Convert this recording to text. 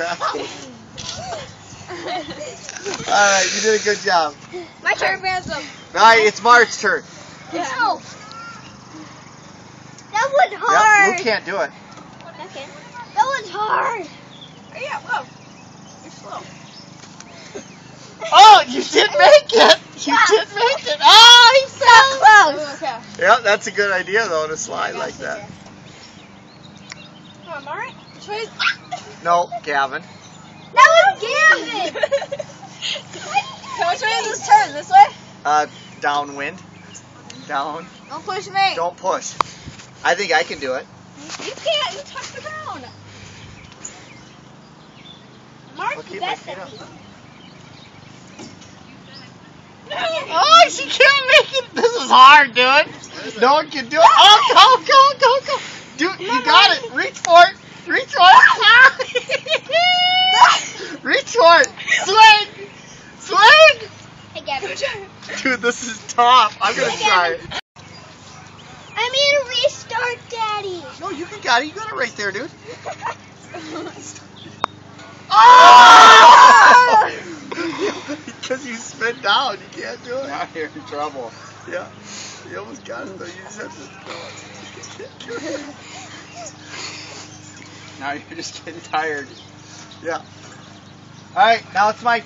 crafty. Alright, you did a good job. My turn, Ransom. Alright, it's Mark's turn. No. That was Yep, hard. Luke can't do it. Okay. That was hard. Oh, yeah, whoa. You're slow. Oh, you did make it! You did make it! Oh, he's so Close. Okay. Yeah, that's a good idea though to slide like that. Come on, Mark. Choice. No, Gavin. That was Gavin. Okay, which way is this turn? This way? Uh, downwind. Down. Don't push me. Don't push. I think I can do it. You can't. You touch the ground. Mark's I'll the best at up. these. Oh, she can't make it. This is hard, dude. No one can do it. Oh, go, go, go, go. Dude, you got it. Reach for it. Reach for it. Reach for it. Swing. Swing. Hey, Dude, this is tough. I'm going to try it. I mean, restart, Daddy. No, you can got it. You got it right there, dude. Oh! because you spin down, you can't do it. Now you're in trouble. Yeah. You almost got it though. You just have to throw it. Now you're just getting tired. Yeah. All right, now it's my